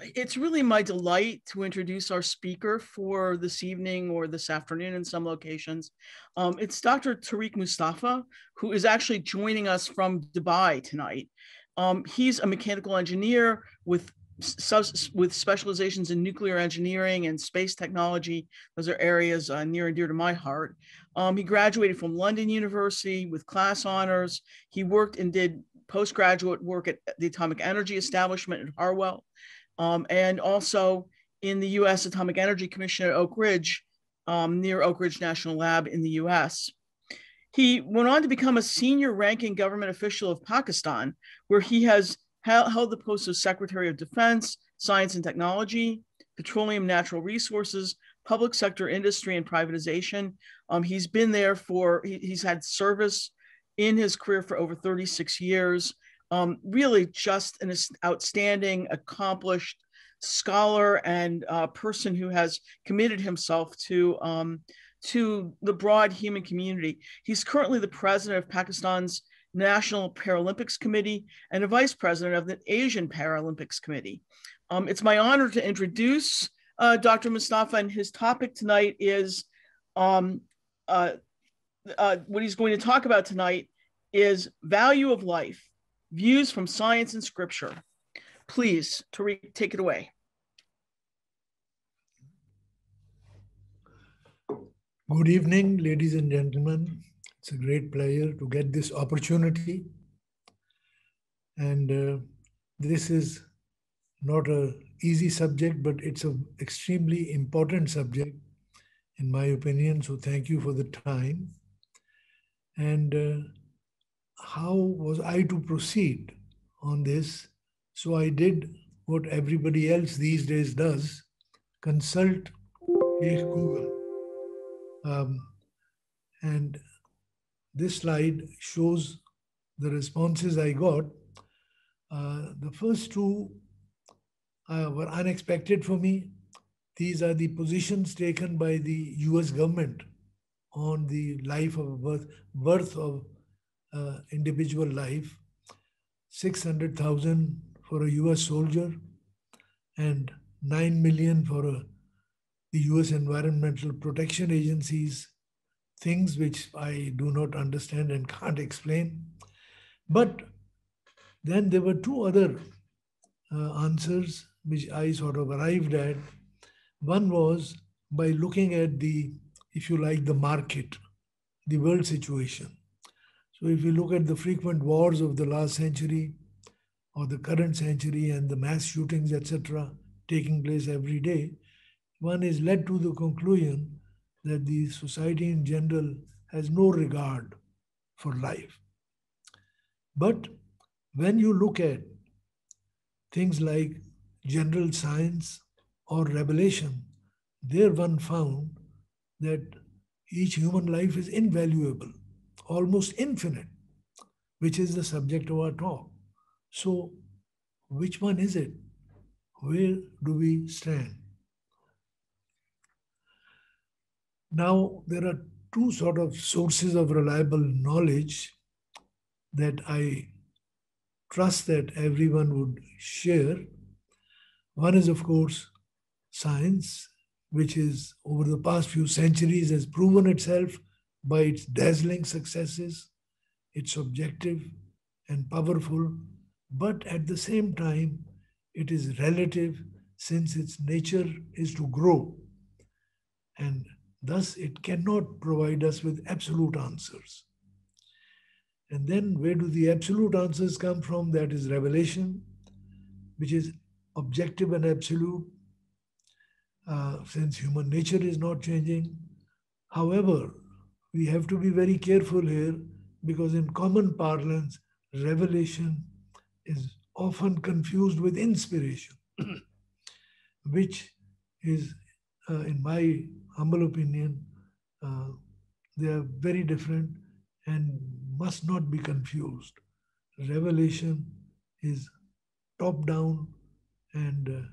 it's really my delight to introduce our speaker for this evening or this afternoon in some locations. Um, it's Dr. Tariq Mustafa, who is actually joining us from Dubai tonight. Um, he's a mechanical engineer with with specializations in nuclear engineering and space technology. Those are areas uh, near and dear to my heart. Um, he graduated from London University with class honors. He worked and did postgraduate work at the Atomic Energy Establishment at Harwell, um, and also in the U.S. Atomic Energy Commission at Oak Ridge, um, near Oak Ridge National Lab in the U.S. He went on to become a senior ranking government official of Pakistan, where he has held the post of Secretary of Defense, Science and Technology, Petroleum Natural Resources, Public Sector Industry and Privatization. Um, he's been there for, he, he's had service in his career for over 36 years. Um, really just an outstanding, accomplished scholar and uh, person who has committed himself to um, to the broad human community. He's currently the president of Pakistan's National Paralympics Committee and a vice president of the Asian Paralympics Committee. Um, it's my honor to introduce uh, Dr. Mustafa, and his topic tonight is um, uh, uh, what he's going to talk about tonight is value of life, views from science and scripture. Please, Tariq, take it away. Good evening, ladies and gentlemen. It's a great pleasure to get this opportunity. And uh, this is not a easy subject, but it's an extremely important subject, in my opinion. So thank you for the time. And uh, how was I to proceed on this? So I did what everybody else these days does consult Google. Um, and this slide shows the responses I got. Uh, the first two uh, were unexpected for me. These are the positions taken by the US government on the life of birth, birth of uh, individual life. 600,000 for a US soldier and 9 million for a, the US Environmental Protection Agency's things which I do not understand and can't explain. But then there were two other uh, answers which I sort of arrived at. One was by looking at the, if you like, the market, the world situation. So if you look at the frequent wars of the last century or the current century and the mass shootings, etc., taking place every day, one is led to the conclusion that the society in general has no regard for life. But when you look at things like general science or revelation, there one found that each human life is invaluable, almost infinite, which is the subject of our talk. So, which one is it? Where do we stand? Now, there are two sort of sources of reliable knowledge that I trust that everyone would share. One is, of course, science, which is over the past few centuries has proven itself by its dazzling successes. It's objective and powerful, but at the same time, it is relative since its nature is to grow. And Thus, it cannot provide us with absolute answers. And then, where do the absolute answers come from? That is revelation, which is objective and absolute, uh, since human nature is not changing. However, we have to be very careful here because, in common parlance, revelation is often confused with inspiration, which is, uh, in my humble opinion, uh, they are very different and must not be confused. Revelation is top down, and uh,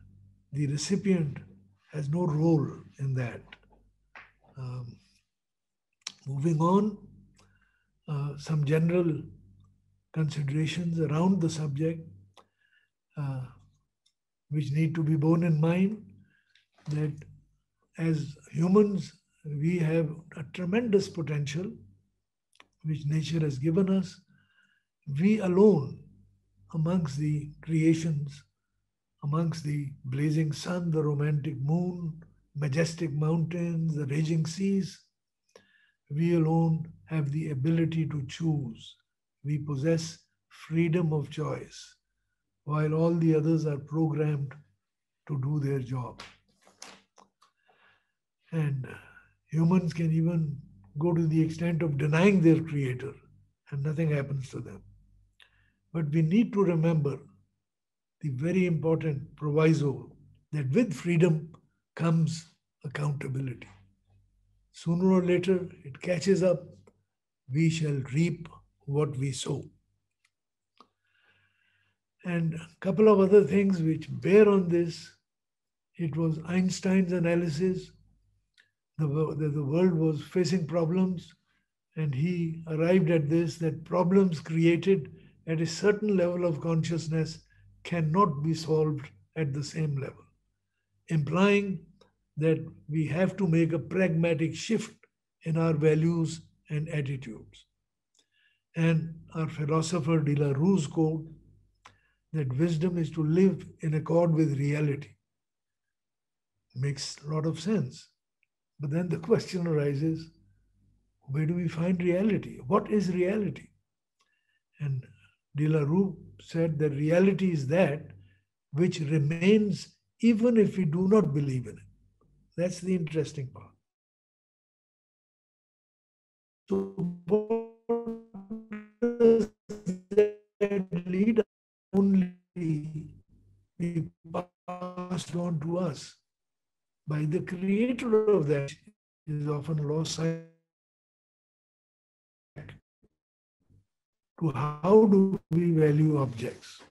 the recipient has no role in that. Um, moving on, uh, some general considerations around the subject. Uh, which need to be borne in mind that as humans, we have a tremendous potential which nature has given us. We alone, amongst the creations, amongst the blazing sun, the romantic moon, majestic mountains, the raging seas, we alone have the ability to choose. We possess freedom of choice, while all the others are programmed to do their job. And humans can even go to the extent of denying their creator, and nothing happens to them. But we need to remember the very important proviso that with freedom comes accountability. Sooner or later, it catches up. We shall reap what we sow. And a couple of other things which bear on this. It was Einstein's analysis. The, the, the world was facing problems, and he arrived at this that problems created at a certain level of consciousness cannot be solved at the same level, implying that we have to make a pragmatic shift in our values and attitudes. And our philosopher De La Rue's quote that wisdom is to live in accord with reality makes a lot of sense. But then the question arises where do we find reality? What is reality? And De La Rue said that reality is that which remains even if we do not believe in it. That's the interesting part. So, what does lead only be passed on to us by the creator of that is often lost sight to how do we value objects.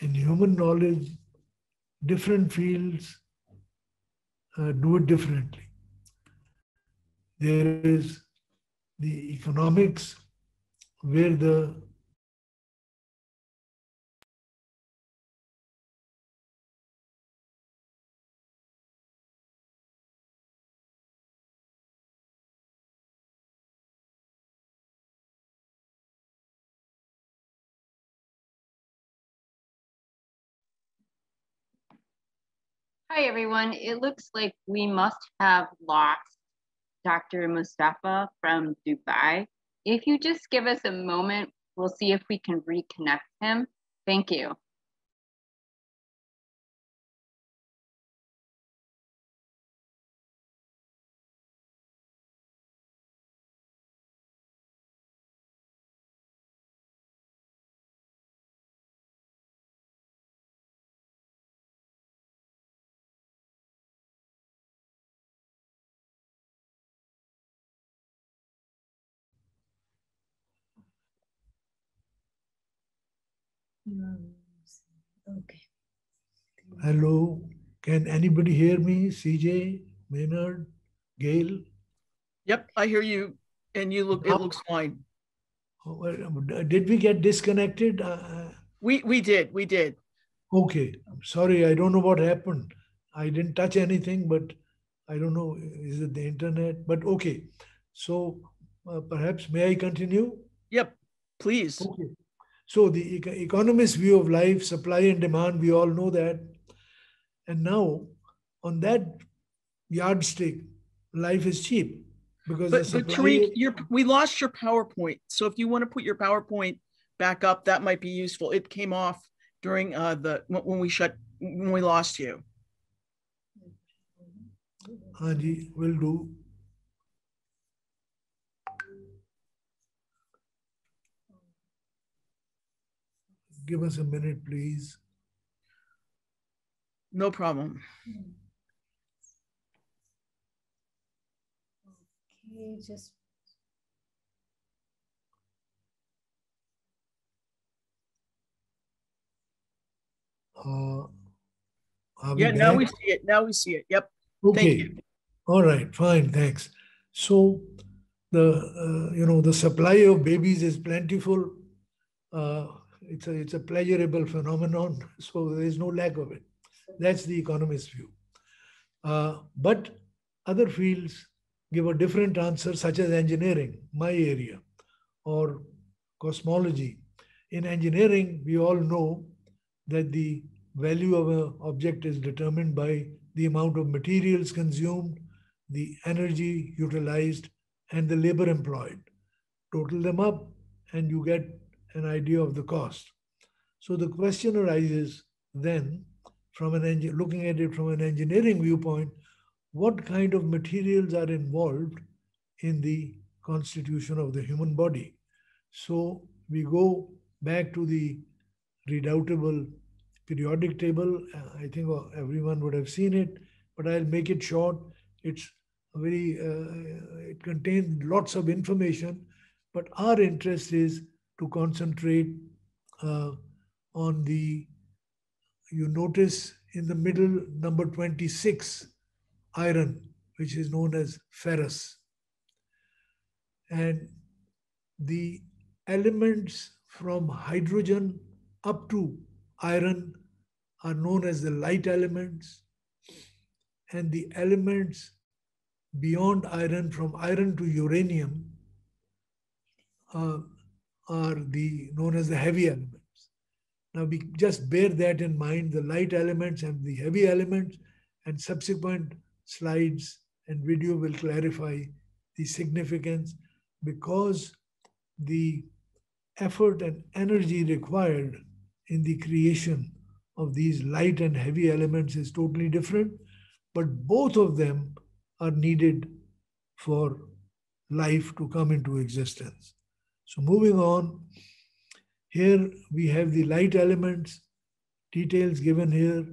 In human knowledge, different fields uh, do it differently. There is the economics where the Hi, everyone. It looks like we must have lost Dr. Mustafa from Dubai. If you just give us a moment, we'll see if we can reconnect him. Thank you. Okay. Hello. Can anybody hear me? CJ, Maynard, Gail? Yep, I hear you. And you look, it looks fine. Oh, um, did we get disconnected? Uh, we we did. We did. Okay. I'm sorry. I don't know what happened. I didn't touch anything, but I don't know. Is it the internet? But okay. So uh, perhaps may I continue? Yep. Please. Okay. So the economist view of life, supply and demand, we all know that. And now, on that yardstick, life is cheap because but, but Tariq, we lost your PowerPoint. So if you want to put your PowerPoint back up, that might be useful. It came off during uh, the when we shut when we lost you. Haji, will do. Give us a minute, please? No problem. Okay, just. Uh, yeah, now we see it. Now we see it. Yep. Okay. All right. Fine. Thanks. So the uh, you know the supply of babies is plentiful. Uh, it's a, it's a pleasurable phenomenon, so there is no lack of it. That's the economist's view. Uh, but other fields give a different answer, such as engineering, my area, or cosmology. In engineering, we all know that the value of an object is determined by the amount of materials consumed, the energy utilized, and the labor employed. Total them up, and you get an idea of the cost. So the question arises then, from an engine, looking at it from an engineering viewpoint, what kind of materials are involved in the constitution of the human body? So we go back to the redoubtable periodic table. I think everyone would have seen it, but I'll make it short. It's very, uh, it contains lots of information, but our interest is to concentrate uh, on the, you notice in the middle, number 26, iron, which is known as ferrous. And the elements from hydrogen up to iron are known as the light elements. And the elements beyond iron, from iron to uranium, uh, are the known as the heavy elements. Now we just bear that in mind, the light elements and the heavy elements, and subsequent slides and video will clarify the significance because the effort and energy required in the creation of these light and heavy elements is totally different, but both of them are needed for life to come into existence. So, moving on, here we have the light elements, details given here,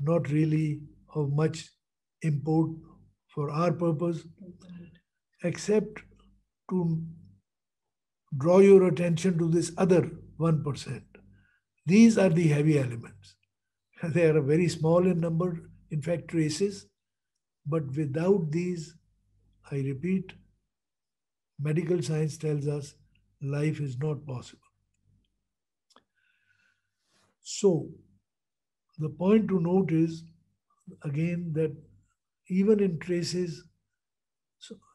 not really of much import for our purpose, except to draw your attention to this other 1%. These are the heavy elements. They are very small in number, in fact, traces. But without these, I repeat, medical science tells us life is not possible. So, the point to note is again that even in traces,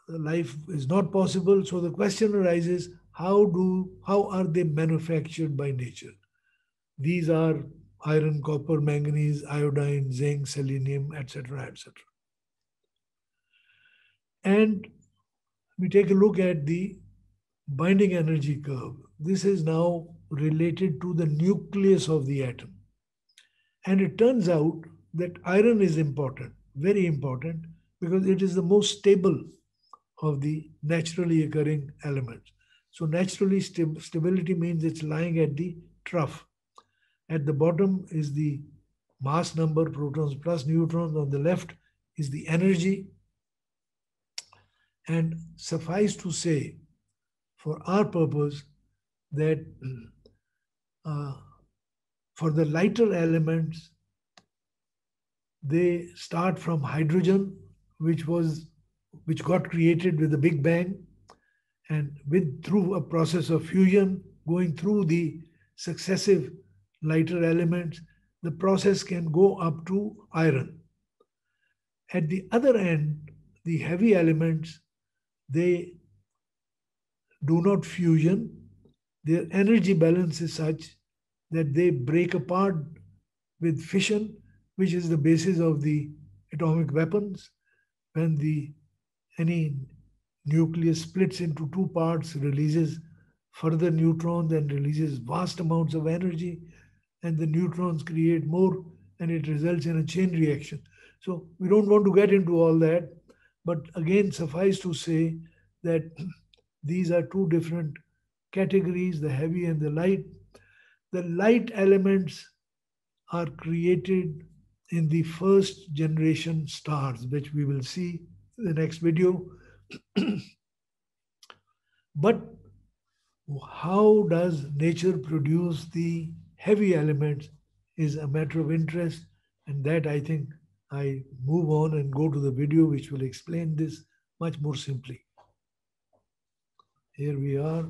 life is not possible. So the question arises: How do how are they manufactured by nature? These are iron, copper, manganese, iodine, zinc, selenium, etc., etc. And we take a look at the binding energy curve. This is now related to the nucleus of the atom. And it turns out that iron is important, very important, because it is the most stable of the naturally occurring elements. So naturally st stability means it's lying at the trough. At the bottom is the mass number, protons plus neutrons. On the left is the energy. And suffice to say, for our purpose, that uh, for the lighter elements, they start from hydrogen, which was which got created with the Big Bang, and with through a process of fusion, going through the successive lighter elements, the process can go up to iron. At the other end, the heavy elements, they do not fusion. Their energy balance is such that they break apart with fission which is the basis of the atomic weapons. When the any nucleus splits into two parts, releases further neutrons and releases vast amounts of energy, and the neutrons create more, and it results in a chain reaction. So we don't want to get into all that, but again, suffice to say that these are two different categories, the heavy and the light. The light elements are created in the first generation stars, which we will see in the next video. but how does nature produce the heavy elements is a matter of interest. And that I think I move on and go to the video which will explain this much more simply. Here we are.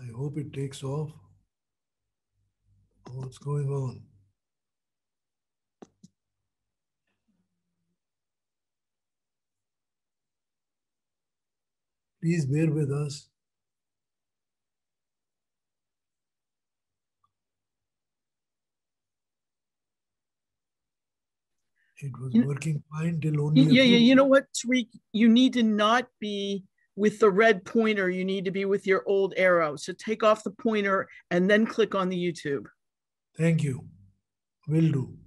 I hope it takes off. What's going on? Please bear with us. It was You- working fine till only. Yeah, yeah. You know what, Tariq? You need to not be with the red pointer. You need to be with your old arrow. So take off the pointer and then click on the YouTube. Thank you. Will do.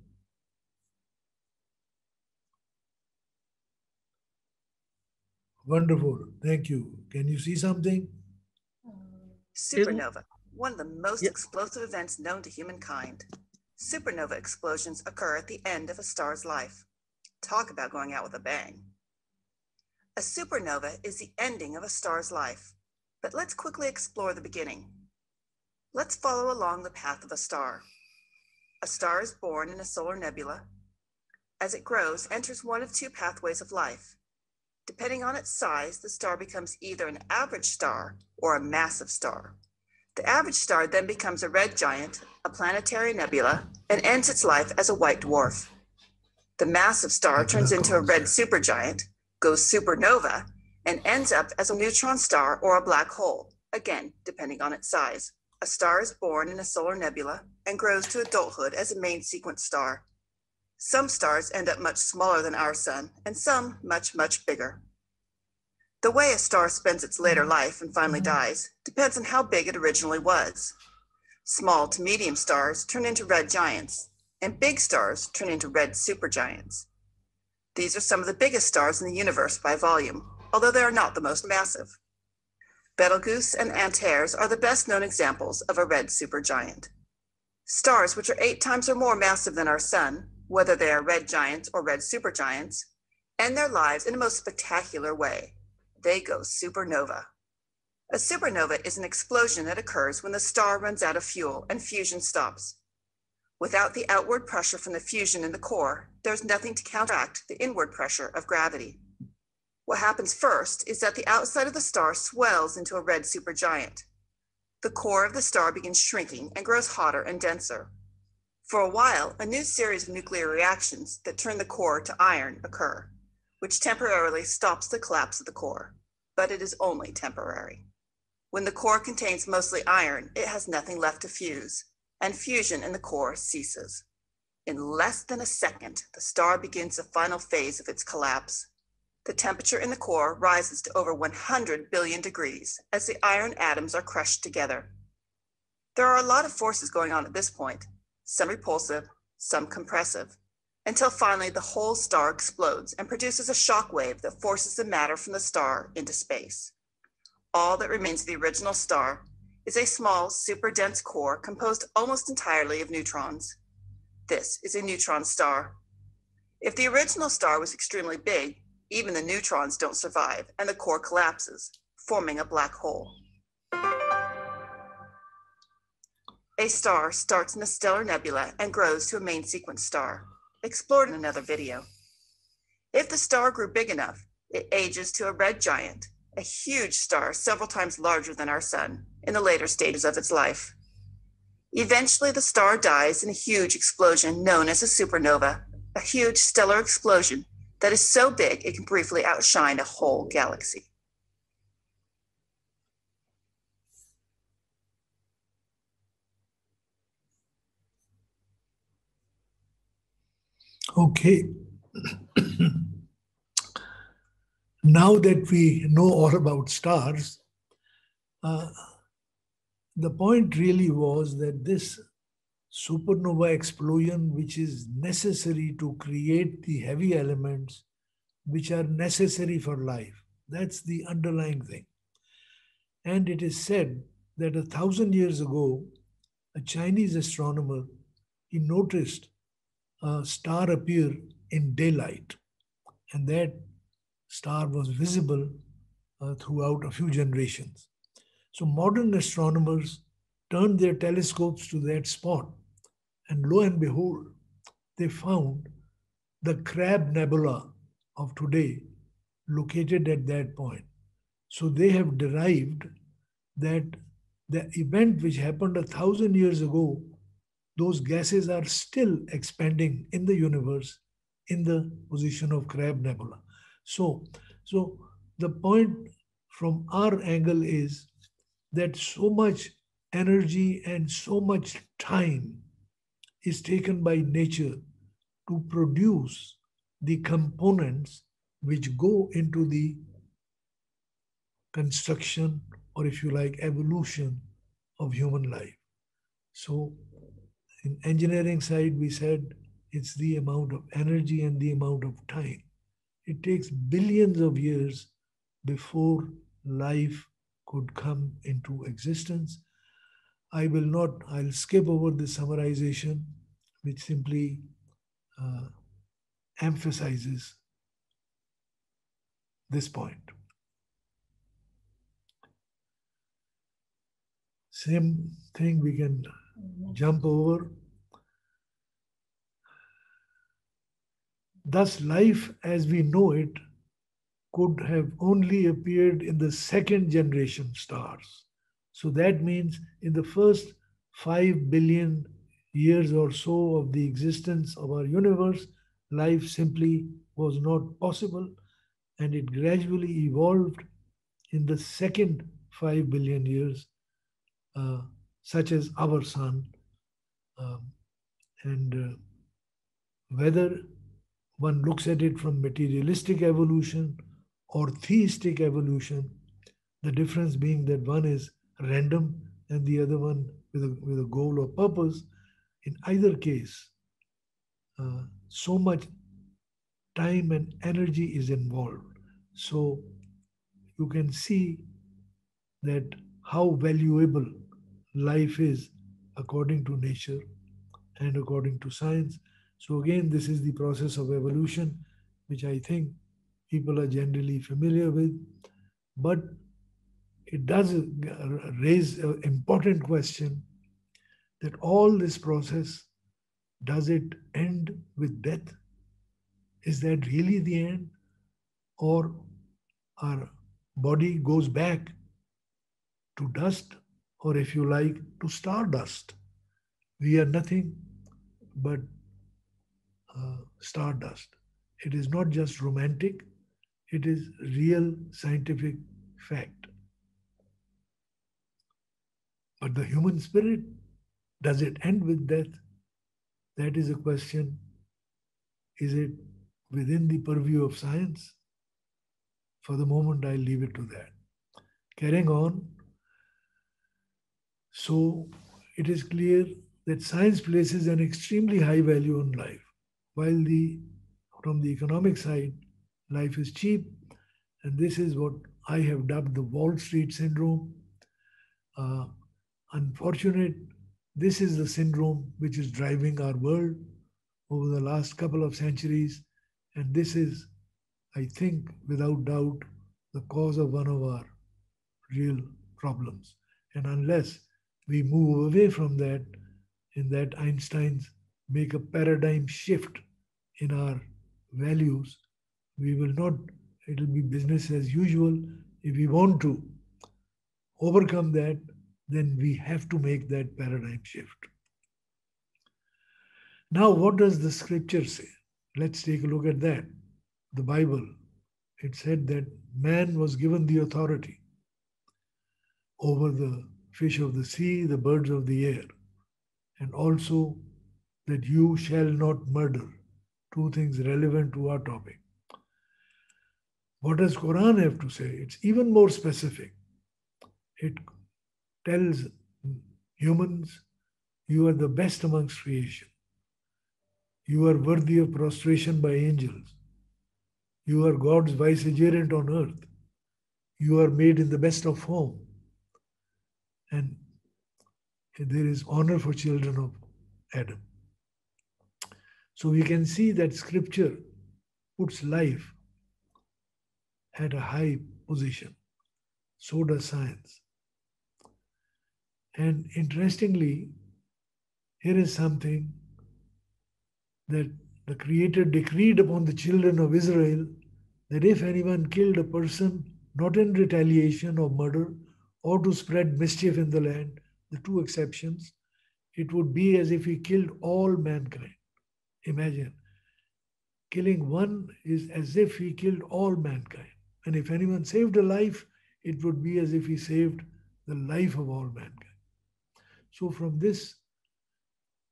Wonderful. Thank you. Can you see something? Supernova, one of the most Yep. explosive events known to humankind. Supernova explosions occur at the end of a star's life. Talk about going out with a bang. A supernova is the ending of a star's life, but let's quickly explore the beginning. Let's follow along the path of a star. A star is born in a solar nebula. As it grows, enters one of two pathways of life. Depending on its size, the star becomes either an average star or a massive star. The average star then becomes a red giant, a planetary nebula, and ends its life as a white dwarf. The massive star turns into a red supergiant, goes supernova, and ends up as a neutron star or a black hole, again, depending on its size. A star is born in a solar nebula and grows to adulthood as a main sequence star. Some stars end up much smaller than our sun, and some much, much bigger. The way a star spends its later mm-hmm. life and finally mm-hmm. dies depends on how big it originally was. Small to medium stars turn into red giants, and big stars turn into red supergiants. These are some of the biggest stars in the universe by volume, although they are not the most massive. Betelgeuse and Antares are the best known examples of a red supergiant. Stars which are eight times or more massive than our sun, whether they are red giants or red supergiants, end their lives in a most spectacular way. They go supernova. A supernova is an explosion that occurs when the star runs out of fuel and fusion stops. Without the outward pressure from the fusion in the core, there's nothing to counteract the inward pressure of gravity. What happens first is that the outside of the star swells into a red supergiant. The core of the star begins shrinking and grows hotter and denser. For a while, a new series of nuclear reactions that turn the core to iron occur, which temporarily stops the collapse of the core, but it is only temporary. When the core contains mostly iron, it has nothing left to fuse, and fusion in the core ceases. In less than a second, the star begins the final phase of its collapse. The temperature in the core rises to over 100 billion degrees as the iron atoms are crushed together. There are a lot of forces going on at this point, some repulsive, some compressive, until finally the whole star explodes and produces a shock wave that forces the matter from the star into space. All that remains of the original star is a small, super dense core composed almost entirely of neutrons. This is a neutron star. If the original star was extremely big, even the neutrons don't survive and the core collapses, forming a black hole. A star starts in a stellar nebula and grows to a main sequence star, explored in another video. If the star grew big enough, it ages to a red giant, a huge star several times larger than our sun, in the later stages of its life. Eventually, the star dies in a huge explosion known as a supernova, a huge stellar explosion that is so big it can briefly outshine a whole galaxy. Okay. now that we know all about stars, uh, the point really was that this supernova explosion, which is necessary to create the heavy elements which are necessary for life, that's the underlying thing. And it is said that a thousand years ago, a Chinese astronomer he noticed a star appear in daylight, and that star was visible uh, throughout a few generations. So modern astronomers turned their telescopes to that spot, and lo and behold, they found the Crab Nebula of today located at that point. So they have derived that the event which happened a thousand years ago, those gases are still expanding in the universe in the position of Crab Nebula. So, so the point from our angle is that so much energy and so much time is taken by nature to produce the components which go into the construction or if you like evolution of human life so in engineering side we said it's the amount of energy and the amount of time it takes billions of years before life could come into existence i will not i'll skip over the summarization which simply uh, emphasizes this point. Same thing we can jump over. Thus, life as we know it could have only appeared in the second generation stars. So that means in the first 5 billion years or so of the existence of our universe, life simply was not possible and it gradually evolved in the second 5 billion years, uh, such as our sun. Um, and uh, whether one looks at it from materialistic evolution or theistic evolution, the difference being that one is random and the other one with a, with a goal or purpose, in either case, uh, so much time and energy is involved. So you can see that how valuable life is according to nature and according to science. So again, this is the process of evolution, which I think people are generally familiar with. But it does raise an important question that all this process, does it end with death? Is that really the end? Or our body goes back to dust, or if you like, to stardust. We are nothing but uh, stardust. It is not just romantic, it is real scientific fact. But the human spirit does it end with death? That is a question. Is it within the purview of science? For the moment, I'll leave it to that. Carrying on. So, it is clear that science places an extremely high value on life, while the from the economic side, life is cheap, and this is what I have dubbed the Wall Street syndrome. Uh, unfortunate this is the syndrome which is driving our world over the last couple of centuries. And this is, I think, without doubt, the cause of one of our real problems. And unless we move away from that, in that Einstein's make a paradigm shift in our values, we will not, it'll be business as usual. If we want to overcome that, then we have to make that paradigm shift. Now, what does the scripture say? Let's take a look at that. The Bible, it said that man was given the authority over the fish of the sea, the birds of the air, and also that you shall not murder. Two things relevant to our topic. What does Quran have to say? It's even more specific. It tells humans, You are the best amongst creation. You are worthy of prostration by angels. You are God's vicegerent on earth. You are made in the best of form. And there is honor for children of Adam. So we can see that scripture puts life at a high position. So does science. And interestingly, here is something that the Creator decreed upon the children of Israel that if anyone killed a person not in retaliation or murder or to spread mischief in the land, the two exceptions, it would be as if he killed all mankind. Imagine. Killing one is as if he killed all mankind. And if anyone saved a life, it would be as if he saved the life of all mankind. So, from this,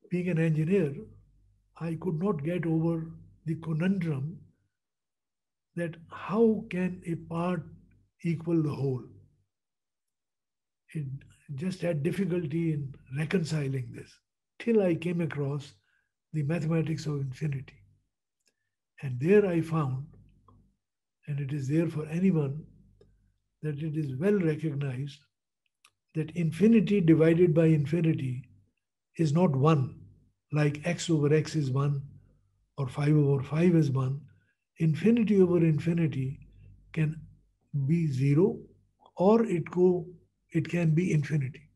being an engineer, I could not get over the conundrum that how can a part equal the whole? It just had difficulty in reconciling this till I came across the mathematics of infinity. And there I found, and it is there for anyone, that it is well recognized that infinity divided by infinity is not one, like x over x is one or 5 over 5 is one. Infinity over infinity can be zero or it go it can be infinity.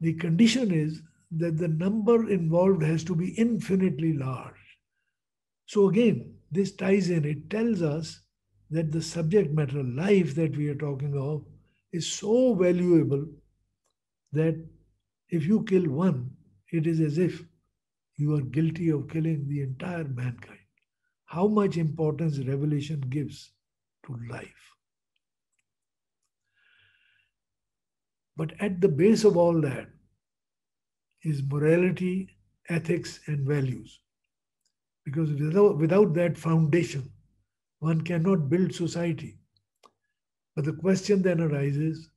The condition is that the number involved has to be infinitely large. So again, this ties in, it tells us that the subject matter, life that we are talking of, is so valuable that if you kill one, it is as if you are guilty of killing the entire mankind. How much importance revelation gives to life. But at the base of all that is morality, ethics, and values. Because without, without that foundation, one cannot build society. But the question then arises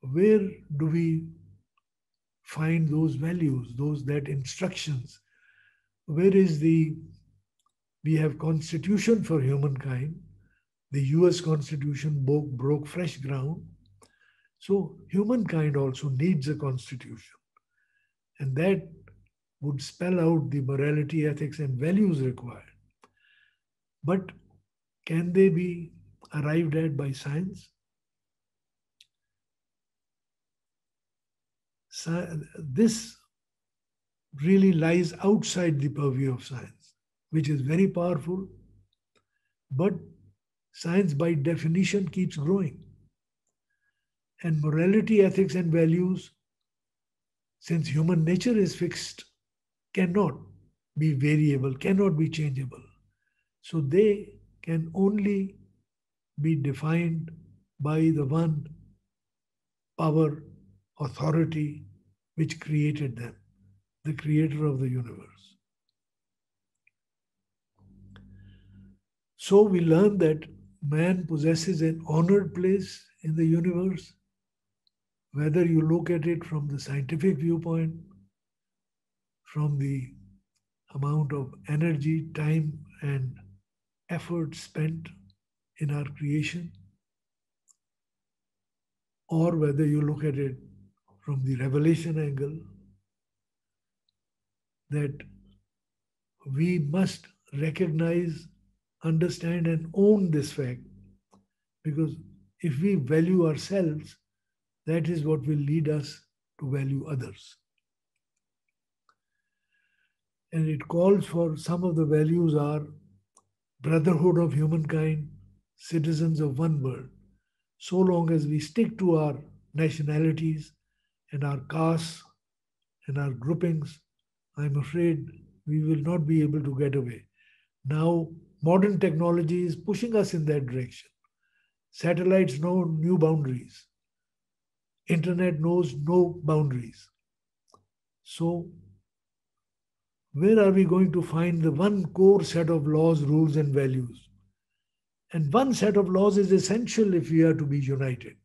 where do we find those values, those that instructions? Where is the we have constitution for humankind. The US constitution broke, broke fresh ground so humankind also needs a constitution. And that would spell out the morality, ethics, and values required. But can they be arrived at by science? this really lies outside the purview of science, which is very powerful, but science by definition keeps growing. And morality, ethics, and values, since human nature is fixed, cannot be variable, cannot be changeable. So they can only be defined by the one power, authority which created them, the creator of the universe. So we learn that man possesses an honored place in the universe whether you look at it from the scientific viewpoint, from the amount of energy, time, and effort spent in our creation, or whether you look at it from the revelation angle, that we must recognize, understand, and own this fact. Because if we value ourselves, that is what will lead us to value others. And it calls for some of the values are brotherhood of humankind, citizens of one world. So long as we stick to our nationalities and our castes and our groupings, I'm afraid we will not be able to get away. Now, modern technology is pushing us in that direction. Satellites know new boundaries internet knows no boundaries. So, where are we going to find the one core set of laws, rules, and values? And one set of laws is essential if we are to be united.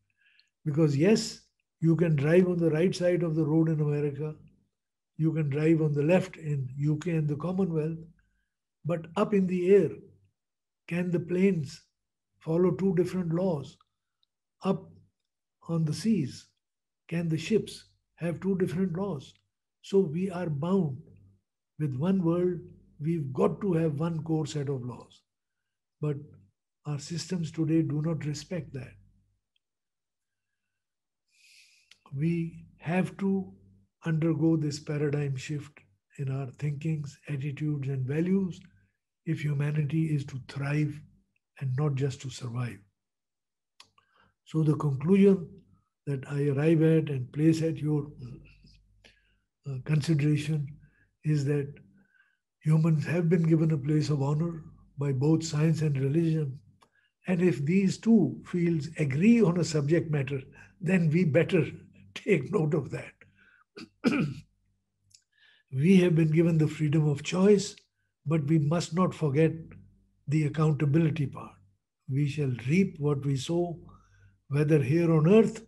Because, yes, you can drive on the right side of the road in America, you can drive on the left in UK and the Commonwealth, but up in the air, can the planes follow two different laws? Up on the seas, can the ships have two different laws? So we are bound with one world, we've got to have one core set of laws. But our systems today do not respect that. We have to undergo this paradigm shift in our thinkings, attitudes, and values if humanity is to thrive and not just to survive. So the conclusion that I arrive at and place at your uh, consideration is that humans have been given a place of honor by both science and religion. And if these two fields agree on a subject matter, then we better take note of that. we have been given the freedom of choice, but we must not forget the accountability part. We shall reap what we sow, whether here on earth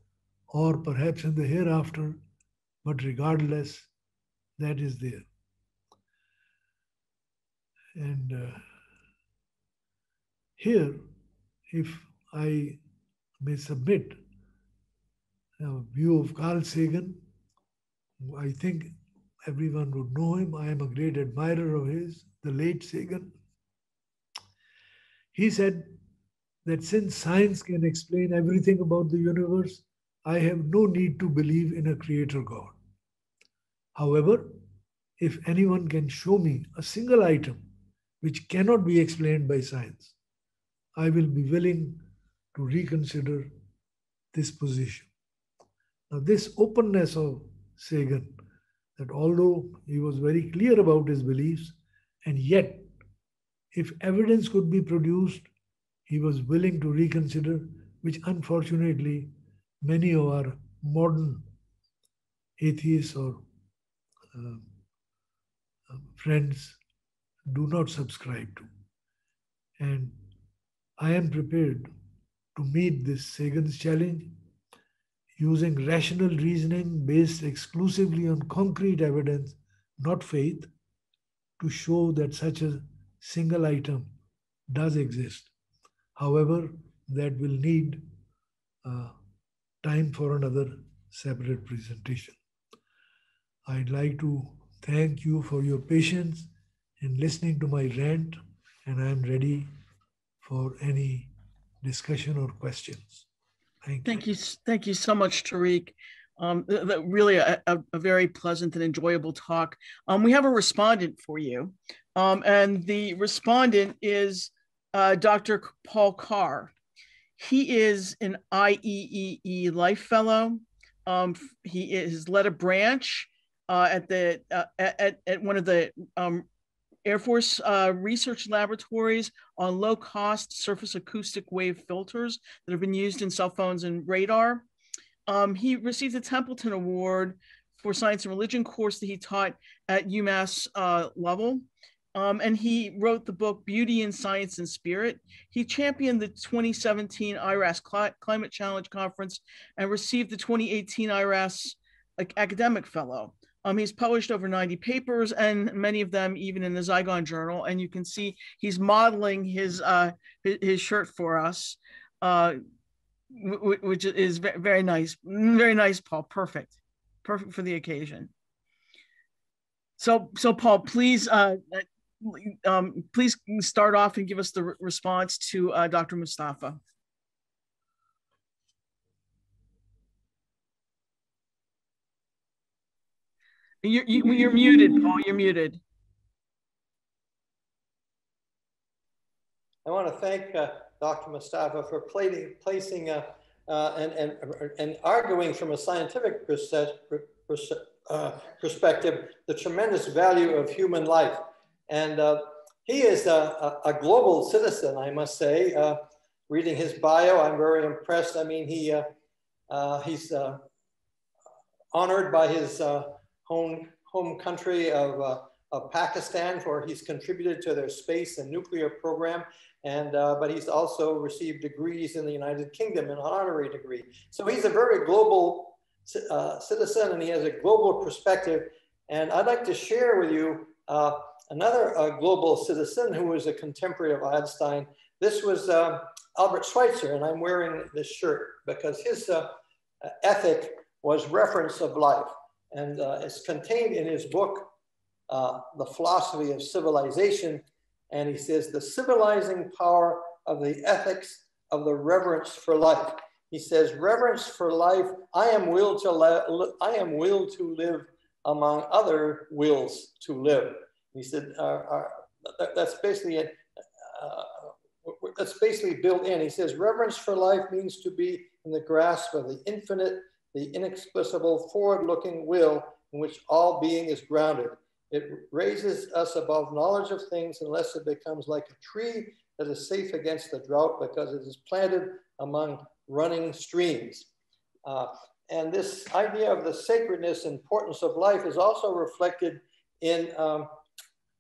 or perhaps in the hereafter, but regardless, that is there. And uh, here, if I may submit a view of Carl Sagan, I think everyone would know him. I am a great admirer of his, the late Sagan. He said that since science can explain everything about the universe, I have no need to believe in a creator God. However, if anyone can show me a single item which cannot be explained by science, I will be willing to reconsider this position. Now, this openness of Sagan, that although he was very clear about his beliefs, and yet, if evidence could be produced, he was willing to reconsider, which unfortunately many of our modern atheists or uh, uh, friends do not subscribe to. And I am prepared to meet this Sagan's challenge using rational reasoning based exclusively on concrete evidence, not faith, to show that such a single item does exist. However, that will need uh, time for another separate presentation. I'd like to thank you for your patience in listening to my rant, and I'm ready for any discussion or questions. Thank, thank you. you. Thank you so much, Tariq. Um, really a, a, a, very pleasant and enjoyable talk. Um, we have a respondent for you, um, and the respondent is uh, Dr. Paul Carr. He is an IEEE Life Fellow. Um, he is led a branch uh, at the uh, at, at one of the um, Air Force uh, research laboratories on low cost surface acoustic wave filters that have been used in cell phones and radar. Um, he received the Templeton Award for Science and Religion course that he taught at UMass uh, level. Um, and he wrote the book Beauty in Science and Spirit. He championed the 2017 IRAS Cl Climate Challenge Conference and received the 2018 IRAS Academic Fellow. Um, he's published over 90 papers and many of them even in the Zygon Journal. And you can see he's modeling his, uh, his, shirt for us, uh, which is very nice. Very nice, Paul. Perfect. Perfect for the occasion. So, so Paul, please, uh, um, please start off and give us the response to uh, Dr. Mustafa. You're, you, you're muted, Paul. You're muted. I want to thank uh, Dr. Mustafa for play, placing uh, uh, and, and, and arguing from a scientific uh, perspective the tremendous value of human life. And uh, he is a, a, global citizen, I must say. Uh, reading his bio, I'm very impressed. I mean, he he's honored by his home, home country of, uh, of Pakistan, where he's contributed to their space and nuclear program. And, uh, but he's also received degrees in the United Kingdom, an honorary degree. So he's a very global uh, citizen and he has a global perspective. And I'd like to share with you uh, another uh, global citizen who was a contemporary of Einstein. This was uh, Albert Schweitzer, and I'm wearing this shirt because his ethic was reverence of life and uh, it's contained in his book, uh, The Philosophy of Civilization. And he says, the civilizing power of the ethics of the reverence for life. He says, reverence for life, I am willed to, I am willed to live among other wills to live. He said, uh, uh that's basically it. Uh, that's basically built in. He says, reverence for life means to be in the grasp of the infinite, the inexplicable, forward-looking will in which all being is grounded. It raises us above knowledge of things unless it becomes like a tree that is safe against the drought because it is planted among running streams. Uh, and this idea of the sacredness and importance of life is also reflected in um,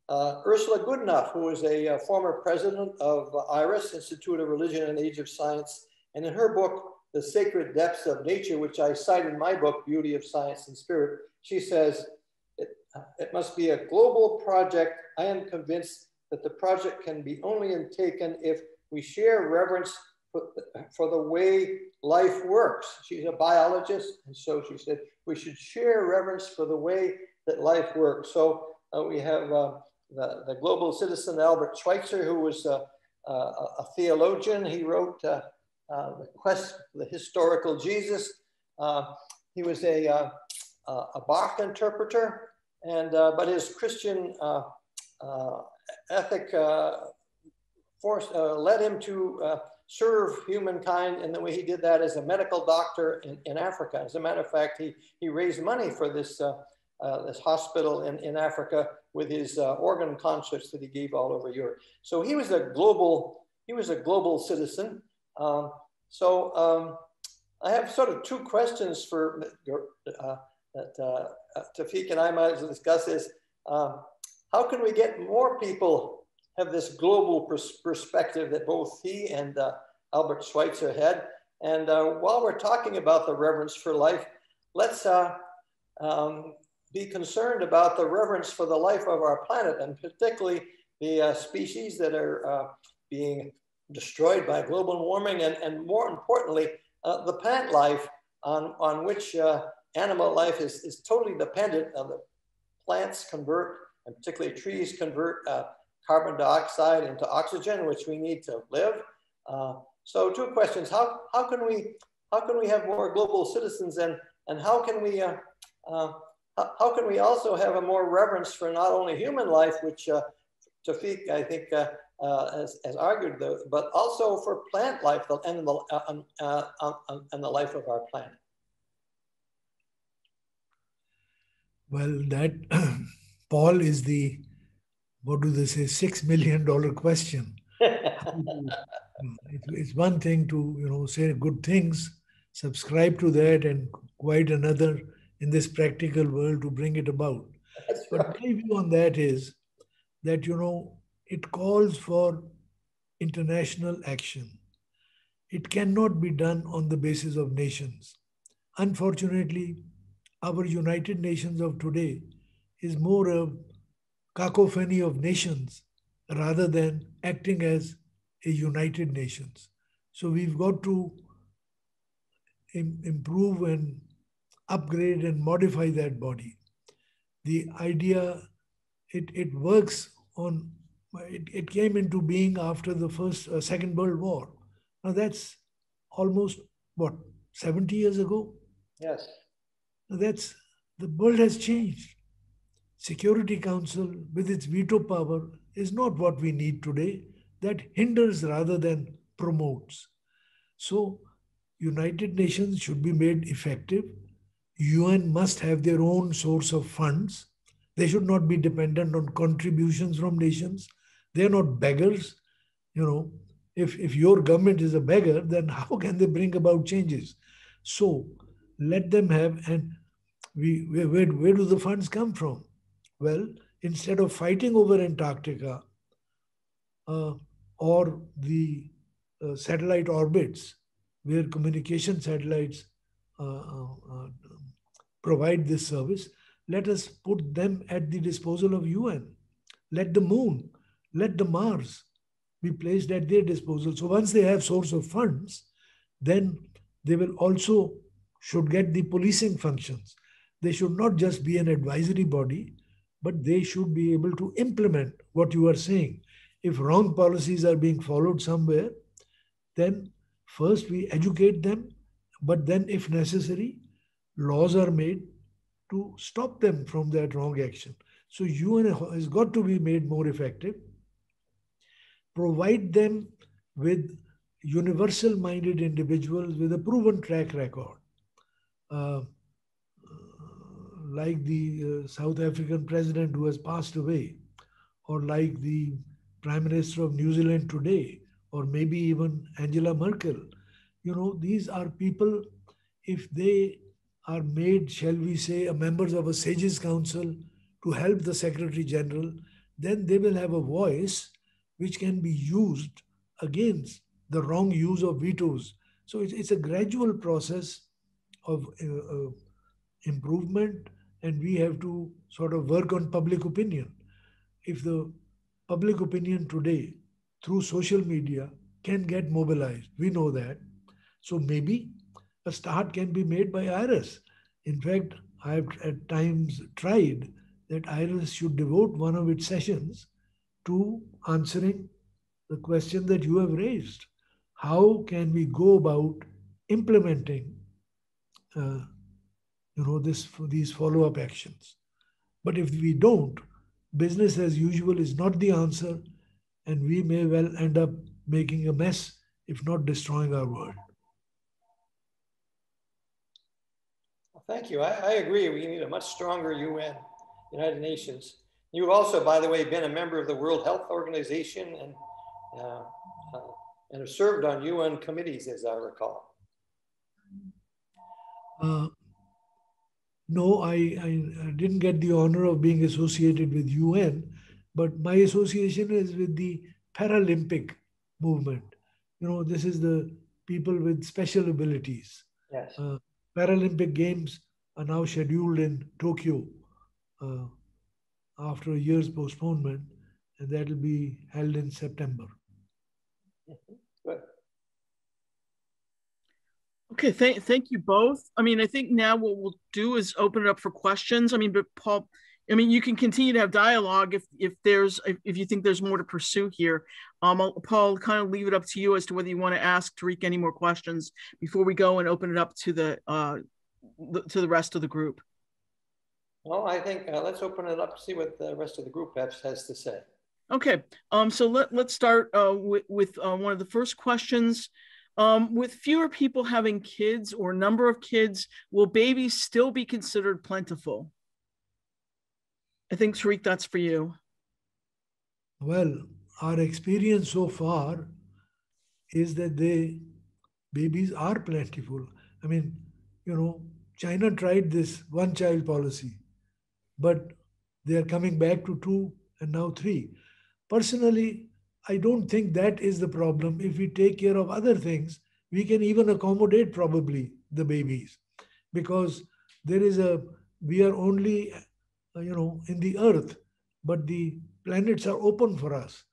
uh, Ursula Goodenough, who is a, a, uh, former president of IRAS, Institute of Religion and Age of Science. And in her book, The Sacred Depths of Nature, which I cite in my book, Beauty of Science and Spirit, she says, it, it must be a global project. I am convinced that the project can be only taken if we share reverence for, for the way life works. She's a biologist, and so she said we should share reverence for the way that life works. So uh, we have uh, the, the global citizen Albert Schweitzer, who was uh, a, a theologian. He wrote uh, uh, the quest for the historical Jesus. Uh, he was a, a Bach interpreter, and but his Christian ethic forced, led him to serve humankind And the way he did that as a medical doctor in, in Africa. As a matter of fact, he, he raised money for this, uh, uh, this hospital in, in Africa with his uh, organ concerts that he gave all over Europe. So he was a global, he was a global citizen. Um, so um, I have sort of two questions for uh, that uh, Tawfiq and I might discuss is, um, how can we get more people have this global pers perspective that both he and uh, Albert Schweitzer had. And uh, while we're talking about the reverence for life, let's uh, um, be concerned about the reverence for the life of our planet and particularly the uh, species that are uh, being destroyed by global warming and, and more importantly, uh, the plant life on, on which animal life is, is totally dependent on the plants convert and particularly trees convert carbon dioxide into oxygen, which we need to live. Uh, so two questions, how, how, can we, how can we have more global citizens and, and how can we, uh, uh, how can we also have a more reverence for not only human life, which uh, Tawfiq, I think, uh, uh, has, has, argued, though, but also for plant life and the, uh, uh, and the life of our planet? Well, that, Paul, is the what do they say, six million dollar question. it's one thing to you know say good things, subscribe to that, and quite another in this practical world to bring it about. That's but right. my view on that is that you know it calls for international action. It cannot be done on the basis of nations. Unfortunately, our United Nations of today is more a cacophony of nations rather than acting as a united nations. So we've got to Im- improve and upgrade and modify that body. The idea, it, it works on, it, it came into being after the first, uh, second world war. Now that's almost, what, 70 years ago? Yes. Now that's, the world has changed. Security Council, with its veto power, is not what we need today. That hinders rather than promotes. So, United Nations should be made effective. UN must have their own source of funds. They should not be dependent on contributions from nations. They're not beggars. You know, if, if your government is a beggar, then how can they bring about changes? So let them have, and we where, where, where do the funds come from? Well, instead of fighting over Antarctica uh, or the uh, satellite orbits where communication satellites uh, uh, uh, provide this service, let us put them at the disposal of UN. Let the moon, let the Mars be placed at their disposal. So once they have source of funds, then they will also should get the policing functions. They should not just be an advisory body, but they should be able to implement what you are saying. If wrong policies are being followed somewhere, then first we educate them, but then, if necessary, laws are made to stop them from that wrong action. So, UN has got to be made more effective. Provide them with universal minded individuals with a proven track record. Uh, like the uh, South African president who has passed away, or like the Prime Minister of New Zealand today, or maybe even Angela Merkel. You know, these are people, if they are made, shall we say, members of a Sages Council to help the Secretary General, then they will have a voice which can be used against the wrong use of vetoes. So it's, it's a gradual process of uh, uh, improvement, and we have to sort of work on public opinion. If the public opinion today through social media can get mobilized, we know that. So maybe a start can be made by IRAS. In fact, I've at times tried that IRAS should devote one of its sessions to answering the question that you have raised. How can we go about implementing, uh, you know, this these follow-up actions? But if we don't, business as usual is not the answer, and we may well end up making a mess, if not destroying our world. Thank you. I, I, agree. We need a much stronger UN, United Nations. You've also, by the way, been a member of the World Health Organization and uh, uh, and have served on UN committees, as I recall. Uh, no, I, I, I, didn't get the honor of being associated with UN, but my association is with the Paralympic movement. You know, this is the people with special abilities. Yes. Paralympic Games are now scheduled in Tokyo uh, after a year's postponement, and that will be held in September. Okay, thank thank you both. I mean, I think now what we'll do is open it up for questions. I mean, but Paul, I mean, you can continue to have dialogue if if there's if, if you think there's more to pursue here. Um, I'll, Paul, kind of leave it up to you as to whether you want to ask Tariq any more questions before we go and open it up to the uh the, to the rest of the group. Well, I think uh, let's open it up to see what the rest of the group has, has to say. Okay, um, so let, let's start uh, with, with uh, one of the first questions. Um, with fewer people having kids or number of kids, will babies still be considered plentiful? I think, Tariq, that's for you. Well, our experience so far is that the babies are plentiful. I mean, you know, China tried this one child policy, but they are coming back to two and now three. Personally, I don't think that is the problem. If we take care of other things, we can even accommodate probably the babies because there is a, we are only, you know, in the earth, but the planets are open for us.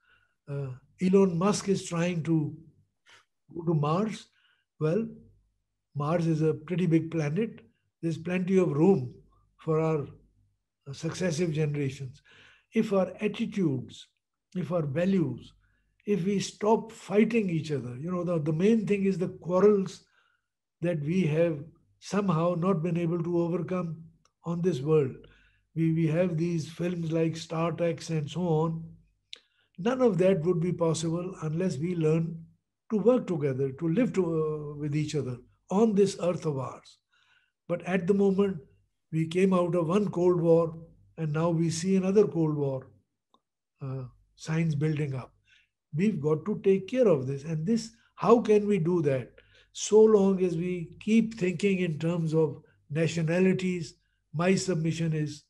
Uh, Elon Musk is trying to go to Mars. Well, Mars is a pretty big planet. There's plenty of room for our uh, successive generations. If our attitudes if our values, if we stop fighting each other, you know, the, the main thing is the quarrels that we have somehow not been able to overcome on this world. We, we have these films like Star Trek and so on. None of that would be possible unless we learn to work together, to live to, uh, with each other on this earth of ours. But at the moment, we came out of one Cold War and now we see another Cold War. Uh, signs building up. We've got to take care of this. And this, how can we do that? So long as we keep thinking in terms of nationalities, my submission is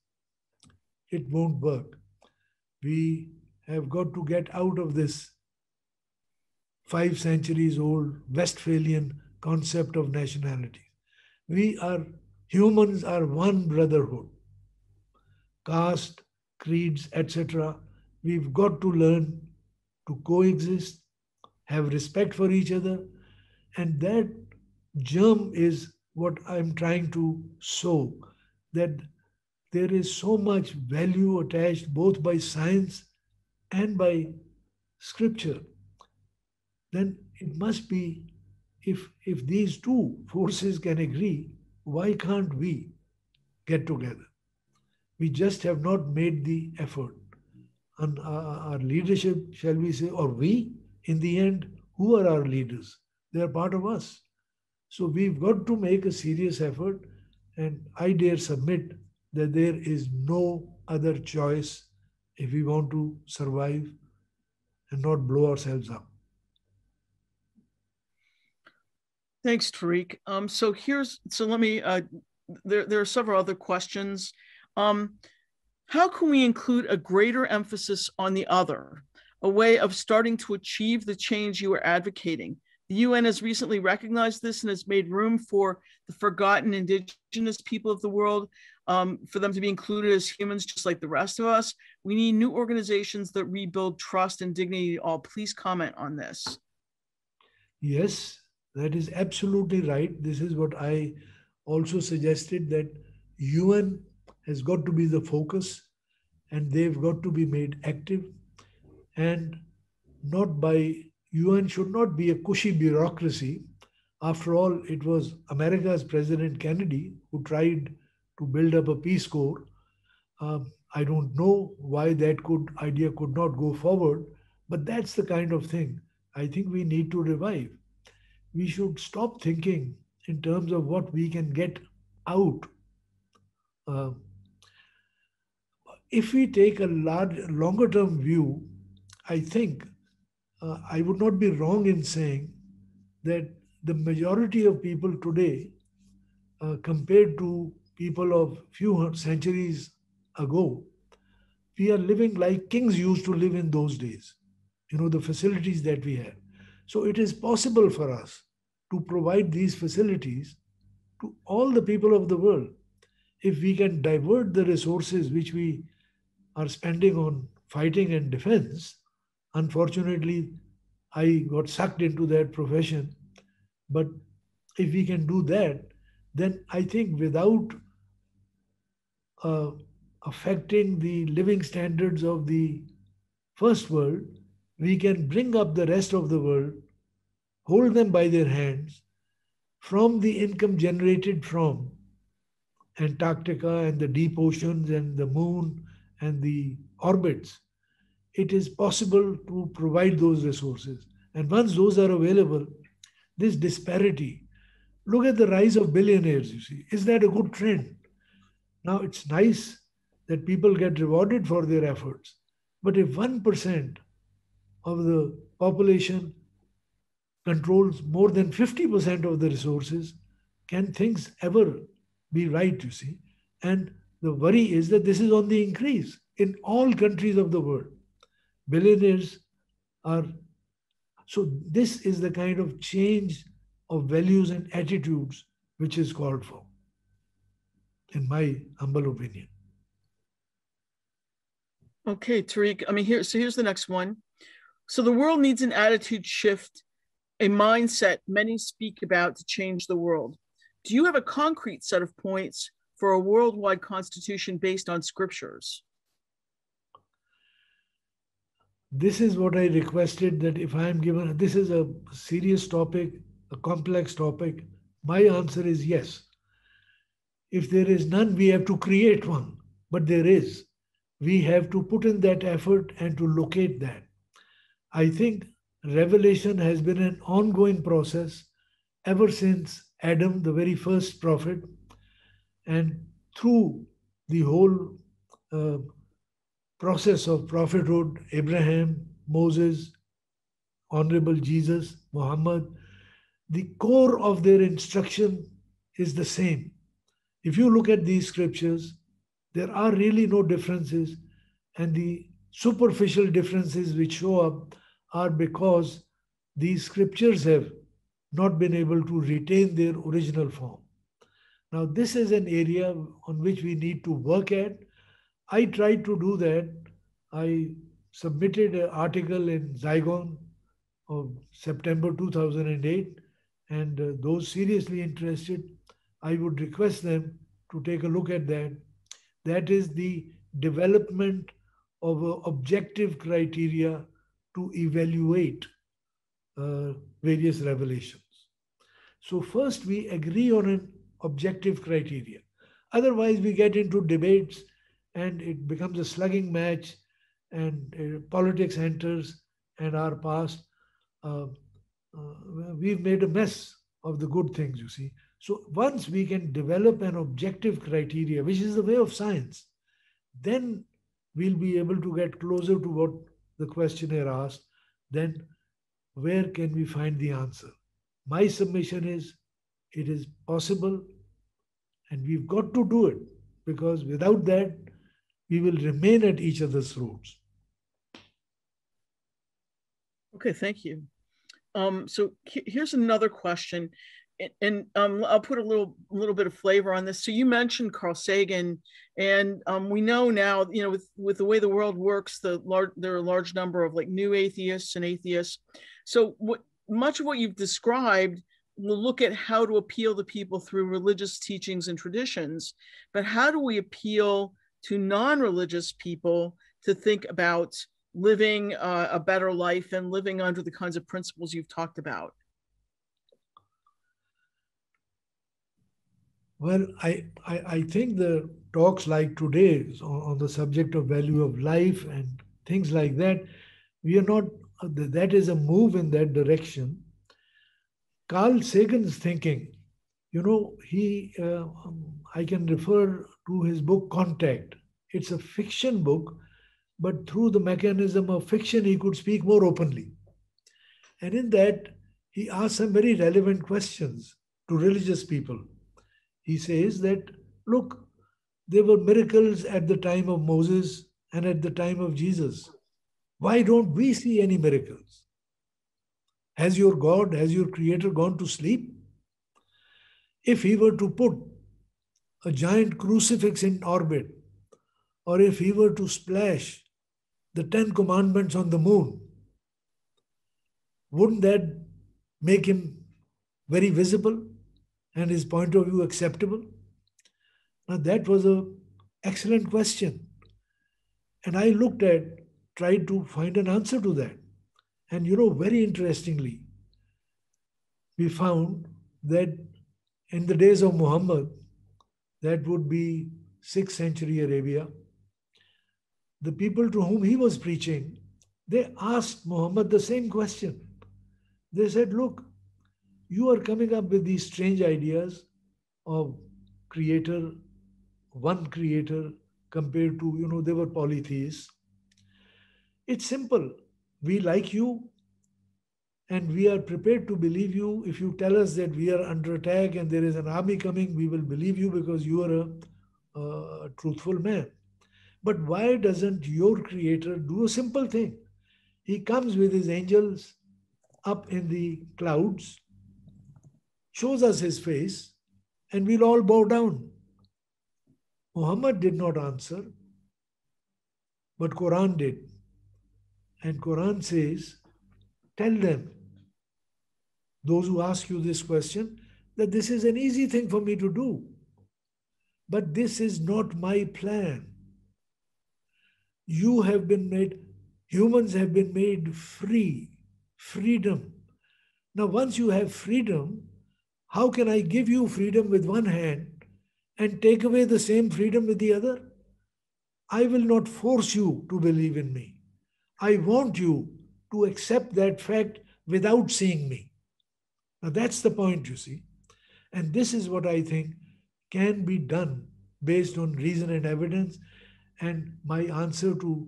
it won't work. We have got to get out of this five centuries old Westphalian concept of nationality. We are humans are one brotherhood. Caste, creeds, etc we've got to learn to coexist, have respect for each other. And that germ is what I'm trying to sow that there is so much value attached both by science and by scripture. Then it must be if, if these two forces can agree, why can't we get together? We just have not made the effort and uh, our leadership, shall we say, or we in the end, who are our leaders? They are part of us. So we've got to make a serious effort, and I dare submit that there is no other choice if we want to survive and not blow ourselves up. Thanks, Tariq. Um, so here's so let me. Uh, there there are several other questions. Um, how can we include a greater emphasis on the other, a way of starting to achieve the change you are advocating? The UN has recently recognized this and has made room for the forgotten indigenous people of the world, um, for them to be included as humans just like the rest of us. We need new organizations that rebuild trust and dignity all. Please comment on this. Yes, that is absolutely right. This is what I also suggested that UN has got to be the focus and they've got to be made active and not by UN should not be a cushy bureaucracy. After all, it was America's President Kennedy who tried to build up a Peace Corps. Um, I don't know why that could idea could not go forward, but that's the kind of thing I think we need to revive. We should stop thinking in terms of what we can get out. Uh, if we take a large, longer term view, I think uh, I would not be wrong in saying that the majority of people today, uh, compared to people of few centuries ago, we are living like kings used to live in those days. You know, the facilities that we have. So it is possible for us to provide these facilities to all the people of the world. If we can divert the resources which we are spending on fighting and defense Unfortunately, I got sucked into that profession. But if we can do that, then I think without uh, affecting the living standards of the first world, we can bring up the rest of the world, hold them by their hands from the income generated from Antarctica and the deep oceans and the moon and the orbits it is possible to provide those resources. And once those are available, this disparity, look at the rise of billionaires, you see. Is that a good trend? Now, it's nice that people get rewarded for their efforts. But if 1% of the population controls more than 50% of the resources, can things ever be right, you see? And the worry is that this is on the increase in all countries of the world billionaires are so this is the kind of change of values and attitudes which is called for in my humble opinion. Okay tariq i mean here so here's the next one. So the world needs an attitude shift a mindset many speak about to change the world. Do you have a concrete set of points for a worldwide constitution based on scriptures? This is what I requested that if I am given, this is a serious topic, a complex topic, my answer is yes. If there is none, we have to create one, but there is. We have to put in that effort and to locate that. I think revelation has been an ongoing process ever since Adam, the very first prophet, and through the whole uh, process of prophethood, Abraham, Moses, Honorable Jesus, Muhammad, the core of their instruction is the same. If you look at these scriptures, there are really no differences, and the superficial differences which show up are because these scriptures have not been able to retain their original form. Now, this is an area on which we need to work at I tried to do that. I submitted an article in Zygon of September 2008, and uh, those seriously interested, I would request them to take a look at that. That is the development of objective criteria to evaluate uh, various revelations. So first we agree on an objective criteria. Otherwise we get into debates and it becomes a slugging match and uh, politics enters and our past. Uh, uh, we've made a mess of the good things, you see. So once we can develop an objective criteria, which is the way of science, then we'll be able to get closer to what the questionnaire asked. Then where can we find the answer? My submission is it is possible and we've got to do it because without that, we will remain at each other's throats. Okay, thank you. Um, so here's another question, and, um, I'll put a little little bit of flavor on this. So you mentioned Carl Sagan, and um, we know now, you know, with with the way the world works, the large there are a large number of like new atheists and atheists. So what much of what you've described will look at how to appeal to people through religious teachings and traditions, but how do we appeal to non-religious people to think about living uh, a better life and living under the kinds of principles you've talked about? Well, I, I, I think the talks like today on, on, the subject of value of life and things like that, we are not, that is a move in that direction. Carl Sagan's thinking, you know, he, uh, I can refer to his book Contact. It's a fiction book but through the mechanism of fiction, he could speak more openly. And in that, he asked some very relevant questions to religious people. He says that, look, there were miracles at the time of Moses and at the time of Jesus. Why don't we see any miracles? Has your God, has your Creator gone to sleep? If he were to put a giant crucifix in orbit, or if he were to splash the Ten Commandments on the moon, wouldn't that make him very visible and his point of view acceptable? Now that was an excellent question. And I looked at, tried to find an answer to that. And you know, very interestingly, we found that in the days of Muhammad, that would be 6th century Arabia, the people to whom he was preaching, they asked Muhammad the same question. They said, Look, you are coming up with these strange ideas of creator, one creator, compared to, you know, they were polytheists. It's simple. We like you and we are prepared to believe you. If you tell us that we are under attack and there is an army coming, we will believe you because you are a, a truthful man. But why doesn't your creator do a simple thing? He comes with his angels up in the clouds, shows us his face, and we'll all bow down. Muhammad did not answer, but Quran did. And Quran says, tell them, those who ask you this question, that this is an easy thing for me to do. But this is not my plan you have been made, humans have been made free, freedom. Now, once you have freedom, how can I give you freedom with one hand and take away the same freedom with the other? I will not force you to believe in me. I want you to accept that fact without seeing me. Now, that's the point, you see. And this is what I think can be done based on reason and evidence and my answer to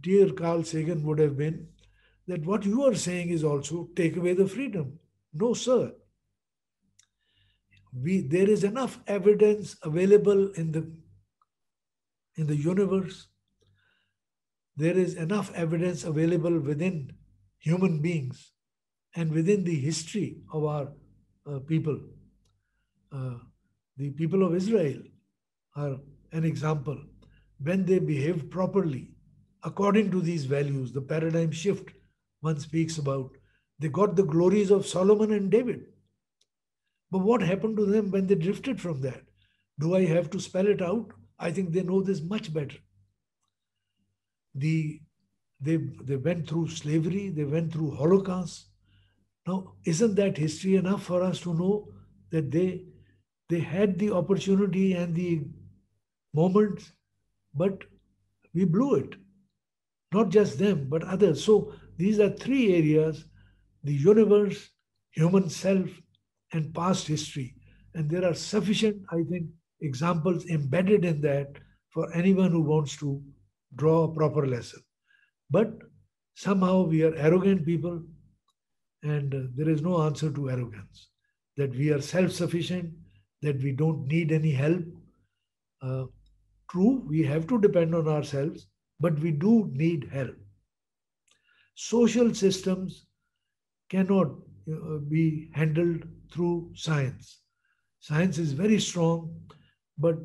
dear Carl Sagan would have been that what you are saying is also take away the freedom. No, sir. We, there is enough evidence available in the, in the universe. There is enough evidence available within human beings and within the history of our uh, people. Uh, the people of Israel are an example when they behave properly according to these values, the paradigm shift one speaks about, they got the glories of Solomon and David. But what happened to them when they drifted from that? Do I have to spell it out? I think they know this much better. The, they, they went through slavery, they went through Holocaust. Now, isn't that history enough for us to know that they, they had the opportunity and the moments but we blew it. Not just them, but others. So these are three areas the universe, human self and past history. And there are sufficient, I think, examples embedded in that for anyone who wants to draw a proper lesson. But somehow we are arrogant people, and there is no answer to arrogance. That we are self sufficient, that we don't need any help. Uh, true, we have to depend on ourselves, but we do need help. Social systems cannot uh, be handled through science. Science is very strong, but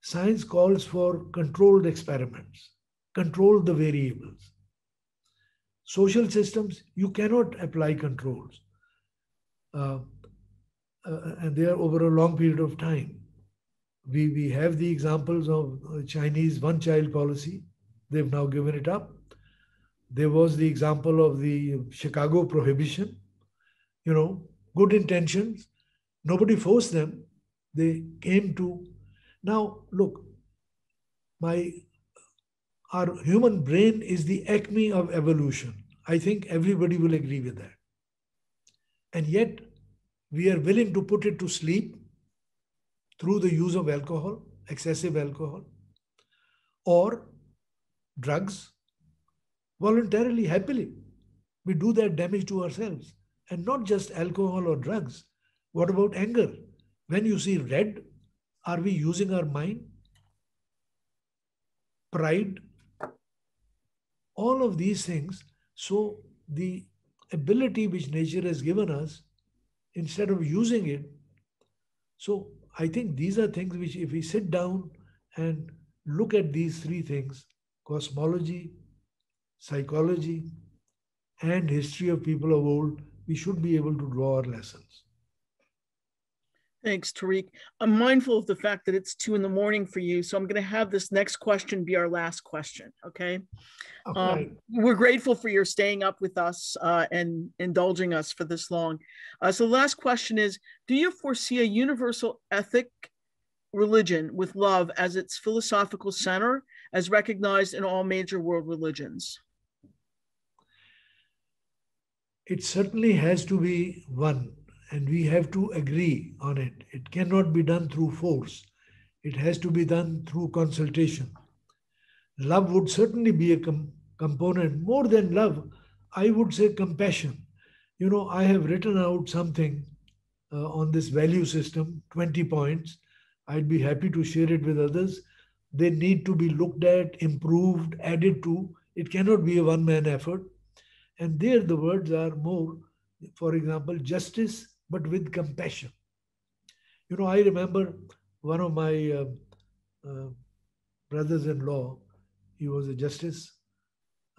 science calls for controlled experiments, control the variables. Social systems, you cannot apply controls. Uh, uh, and they are over a long period of time. We, we have the examples of Chinese one child policy. They've now given it up. There was the example of the Chicago prohibition. You know, good intentions. Nobody forced them. They came to. Now, look, my our human brain is the acme of evolution. I think everybody will agree with that. And yet, we are willing to put it to sleep through the use of alcohol, excessive alcohol, or drugs, voluntarily, happily. We do that damage to ourselves. And not just alcohol or drugs. What about anger? When you see red, are we using our mind? Pride? All of these things. So, the ability which nature has given us, instead of using it, so I think these are things which, if we sit down and look at these three things cosmology, psychology, and history of people of old, we should be able to draw our lessons. Thanks, Tariq. I'm mindful of the fact that it's two in the morning for you, so I'm going to have this next question be our last question. Okay. okay. Um, we're grateful for your staying up with us uh, and indulging us for this long. Uh, so, the last question is Do you foresee a universal ethic religion with love as its philosophical center, as recognized in all major world religions? It certainly has to be one and we have to agree on it. It cannot be done through force, it has to be done through consultation. Love would certainly be a com- component. More than love, I would say compassion. You know, I have written out something uh, on this value system, 20 points. I'd be happy to share it with others. They need to be looked at, improved, added to. It cannot be a one man effort. And there the words are more, for example, justice, but with compassion. You know, I remember one of my uh, uh, brothers in law, he was a justice,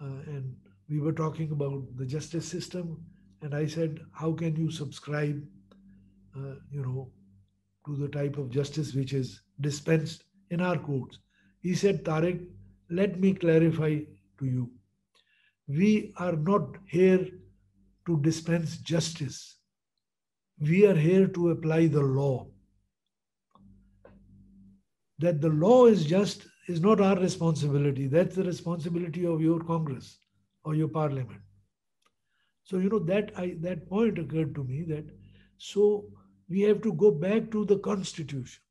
uh, and we were talking about the justice system. And I said, How can you subscribe, uh, you know, to the type of justice which is dispensed in our courts? He said, Tariq, let me clarify to you. We are not here to dispense justice we are here to apply the law. That the law is just is not our responsibility. That's the responsibility of your Congress or your Parliament. So you know that I that point occurred to me that so we have to go back to the Constitution.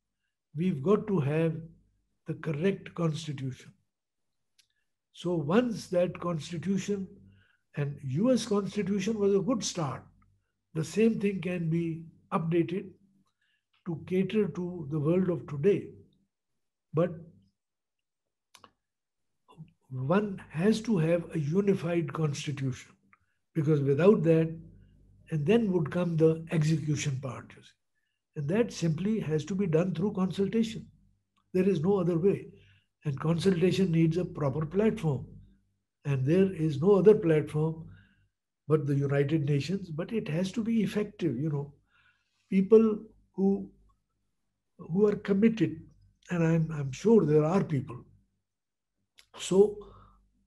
We've got to have the correct Constitution. So once that Constitution and US Constitution was a good start the same thing can be updated to cater to the world of today. But one has to have a unified constitution because without that, and then would come the execution part. And that simply has to be done through consultation. There is no other way. And consultation needs a proper platform. And there is no other platform but the United Nations, but it has to be effective, you know. People who who are committed, and I'm, I'm sure there are people. So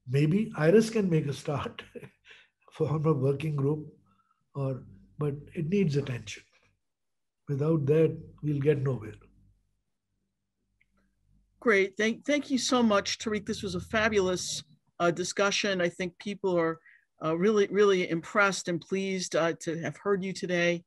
maybe IRAS can make a start from a working group, or but it needs attention. Without that, we'll get nowhere. Great. Thank, thank you so much, Tariq. This was a fabulous uh, discussion. I think people are uh, really, really impressed and pleased uh, to have heard you today.